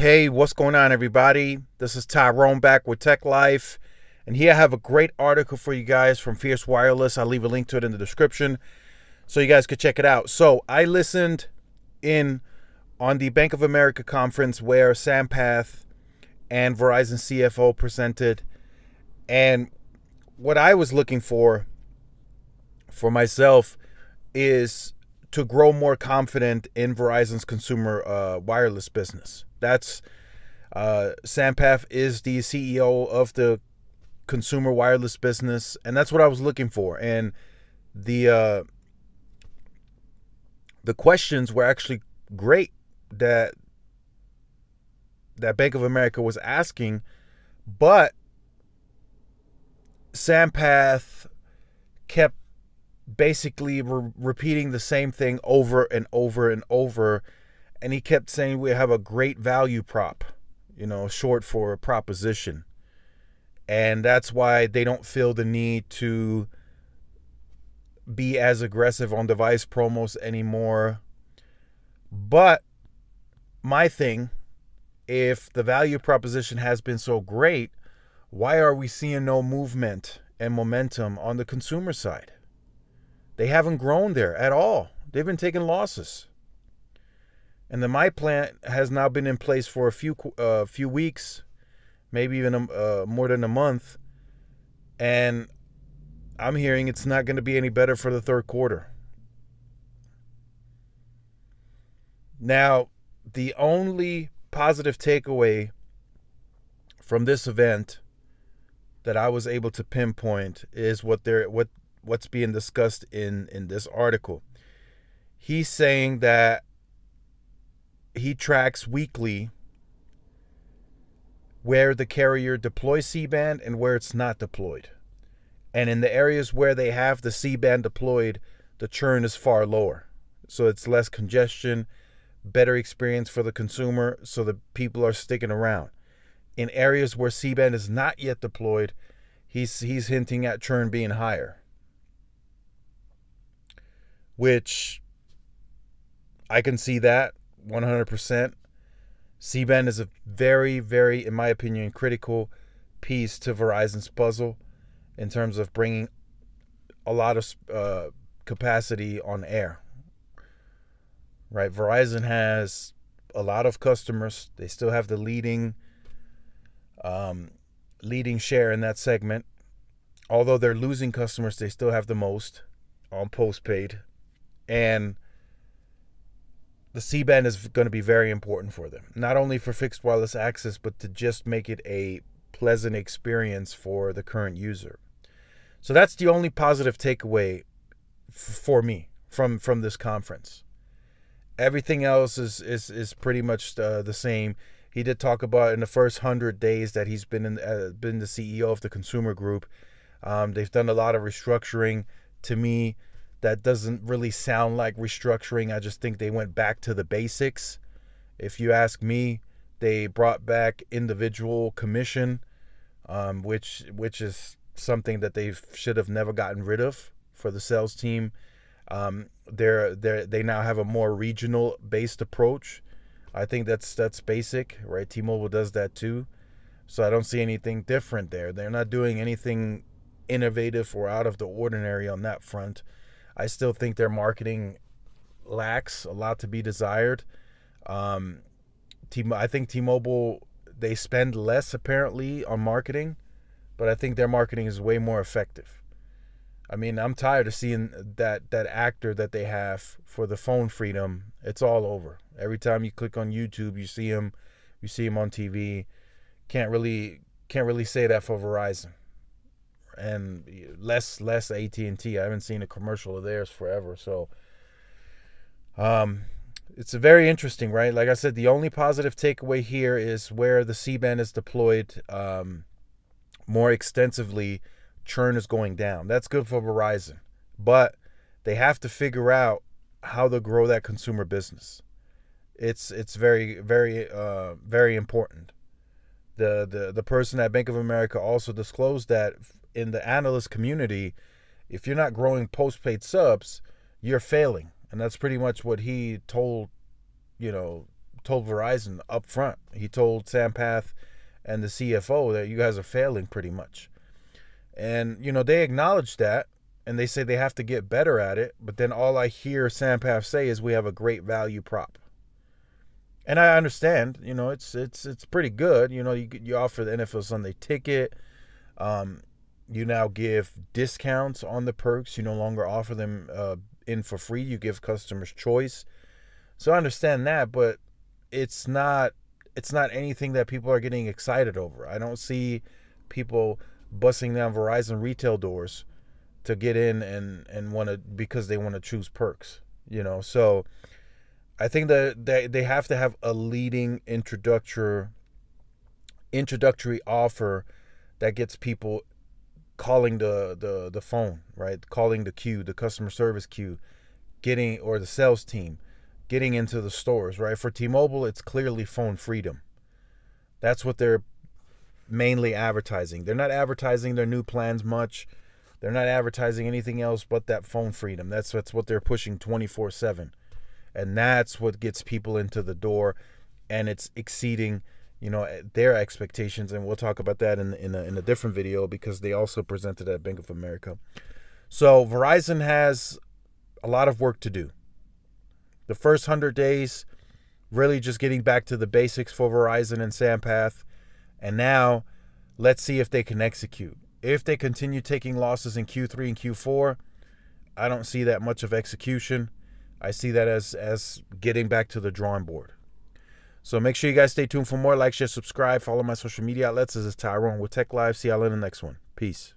Hey, what's going on, everybody? This is Tyrone back with Tech Life. And here I have a great article for you guys from Fierce Wireless. I'll leave a link to it in the description so you guys could check it out. So I listened in on the Bank of America conference where Sampath and Verizon CFO presented. And what I was looking for for myself is to grow more confident in Verizon's consumer uh, wireless business. That's uh, Sampath is the CEO of the consumer wireless business, and that's what I was looking for. And the uh, the questions were actually great that that Bank of America was asking, but Sampath kept basically re- repeating the same thing over and over and over. And he kept saying we have a great value prop you know short for a proposition. And that's why they don't feel the need to be as aggressive on device promos anymore. But my thing if the value proposition has been so great why are we seeing no movement and momentum on the consumer side they haven't grown there at all. They've been taking losses. And the myPlan has now been in place for a few uh, few weeks, maybe even a, uh, more than a month. And I'm hearing it's not going to be any better for the third quarter. Now, the only positive takeaway from this event that I was able to pinpoint is what they're what what's being discussed in in this article. He's saying that he tracks weekly where the carrier deploys C-band and where it's not deployed. And in the areas where they have the C-band deployed, the churn is far lower. So it's less congestion, better experience for the consumer, so the people are sticking around. In areas where C-band is not yet deployed, he's he's hinting at churn being higher which I can see that 100%. C-band is a very, very, in my opinion, critical piece to Verizon's puzzle in terms of bringing a lot of uh, capacity on air. Right, Verizon has a lot of customers. They still have the leading, um, leading share in that segment. Although they're losing customers, they still have the most on postpaid and the C band is going to be very important for them, not only for fixed wireless access, but to just make it a pleasant experience for the current user. So that's the only positive takeaway for me from from this conference. Everything else is is is pretty much uh, the same. He did talk about in the first hundred days that he's been in, uh, been the CEO of the consumer group. Um, they've done a lot of restructuring. To me, that doesn't really sound like restructuring. I just think they went back to the basics. If you ask me, they brought back individual commission, um, which which is something that they should have never gotten rid of for the sales team. Um, they're they they now have a more regional based approach. I think that's that's basic, right? T-Mobile does that too, so I don't see anything different there. They're not doing anything innovative or out of the ordinary on that front. I still think their marketing lacks a lot to be desired. Um, T- I think T-Mobile they spend less apparently on marketing, but I think their marketing is way more effective. I mean, I'm tired of seeing that that actor that they have for the phone freedom. It's all over. Every time you click on YouTube, you see him, you see him on TV. Can't really can't really say that for Verizon and less less AT and T. I haven't seen a commercial of theirs forever. So, um, it's a very interesting, right? Like I said, the only positive takeaway here is where the C band is deployed um, more extensively. Churn is going down. That's good for Verizon, but they have to figure out how to grow that consumer business. It's it's very very uh, very important. The, the the person at Bank of America also disclosed that in the analyst community, if you're not growing postpaid subs, you're failing. And that's pretty much what he told, you know, told Verizon up front. He told Sampath and the CFO that you guys are failing pretty much. And you know they acknowledge that, and they say they have to get better at it. But then all I hear Sampath say is we have a great value prop. And I understand, you know, it's it's it's pretty good. You know, you you offer the NFL Sunday ticket. Um, you now give discounts on the perks. You no longer offer them uh, in for free. You give customers choice. So I understand that, but it's not it's not anything that people are getting excited over. I don't see people busting down Verizon retail doors to get in and and want to because they want to choose perks, you know. So I think that they they have to have a leading introductory introductory offer that gets people calling the the the phone, right? Calling the queue, the customer service queue, getting or the sales team, getting into the stores, right? For T-Mobile, it's clearly phone freedom. That's what they're mainly advertising. They're not advertising their new plans much. They're not advertising anything else but that phone freedom. That's that's what they're pushing 24/7. And that's what gets people into the door and it's exceeding, you know, eh, their expectations and we'll talk about that in in a, in a different video because they also presented at Bank of America. So Verizon has a lot of work to do. The first 100 days really just getting back to the basics for Verizon and Sampath and now let's see if they can execute. If they continue taking losses in Q3 and Q4, I don't see that much of execution. I see that as as getting back to the drawing board. So make sure you guys stay tuned for more. Like, share, subscribe, follow my social media outlets. This is Tyrone with Tech Life. See y'all in the next one. Peace.